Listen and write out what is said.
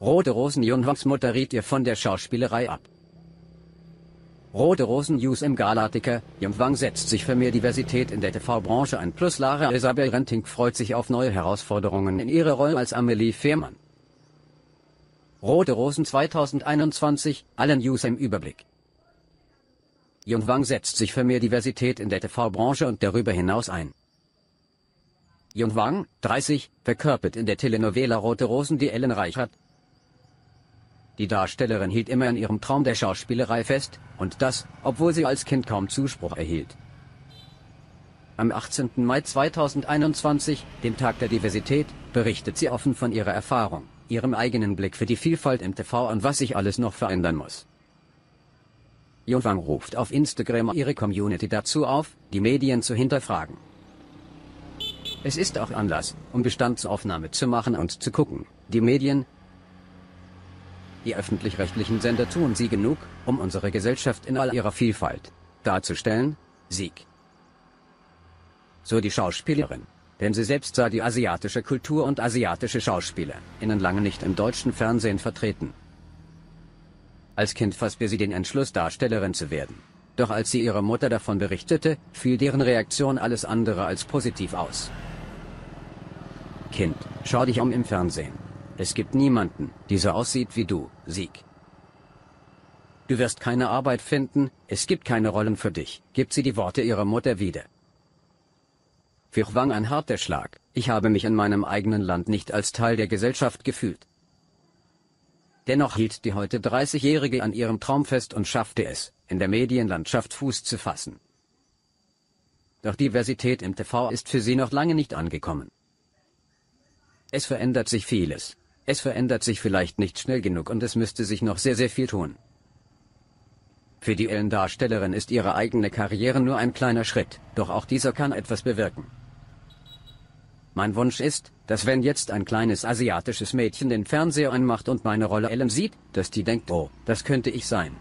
Rote Rosen Junwangs Mutter riet ihr von der Schauspielerei ab. Rote Rosen News im Galatiker, Jungwang setzt sich für mehr Diversität in der TV-Branche ein. Plus Lara Isabel Renting freut sich auf neue Herausforderungen in ihrer Rolle als Amelie Fehrmann. Rote Rosen 2021, alle News im Überblick. Jungwang setzt sich für mehr Diversität in der TV-Branche und darüber hinaus ein. Jungwang, 30, verkörpert in der Telenovela Rote Rosen die Ellen Reichert, die Darstellerin hielt immer an ihrem Traum der Schauspielerei fest, und das, obwohl sie als Kind kaum Zuspruch erhielt. Am 18. Mai 2021, dem Tag der Diversität, berichtet sie offen von ihrer Erfahrung, ihrem eigenen Blick für die Vielfalt im TV und was sich alles noch verändern muss. Jungwang ruft auf Instagram ihre Community dazu auf, die Medien zu hinterfragen. Es ist auch Anlass, um Bestandsaufnahme zu machen und zu gucken. Die Medien, die öffentlich-rechtlichen Sender tun sie genug, um unsere Gesellschaft in all ihrer Vielfalt darzustellen? Sieg. So die Schauspielerin. Denn sie selbst sah die asiatische Kultur und asiatische Schauspieler innen lange nicht im deutschen Fernsehen vertreten. Als Kind fasste sie den Entschluss, Darstellerin zu werden. Doch als sie ihrer Mutter davon berichtete, fiel deren Reaktion alles andere als positiv aus. Kind, schau dich um im Fernsehen. Es gibt niemanden, der so aussieht wie du, Sieg. Du wirst keine Arbeit finden, es gibt keine Rollen für dich, gibt sie die Worte ihrer Mutter wieder. Für Wang ein harter Schlag, ich habe mich in meinem eigenen Land nicht als Teil der Gesellschaft gefühlt. Dennoch hielt die heute 30-Jährige an ihrem Traum fest und schaffte es, in der Medienlandschaft Fuß zu fassen. Doch Diversität im TV ist für sie noch lange nicht angekommen. Es verändert sich vieles, es verändert sich vielleicht nicht schnell genug und es müsste sich noch sehr, sehr viel tun. Für die Ellen-Darstellerin ist ihre eigene Karriere nur ein kleiner Schritt, doch auch dieser kann etwas bewirken. Mein Wunsch ist, dass wenn jetzt ein kleines asiatisches Mädchen den Fernseher anmacht und meine Rolle Ellen sieht, dass die denkt, oh, das könnte ich sein.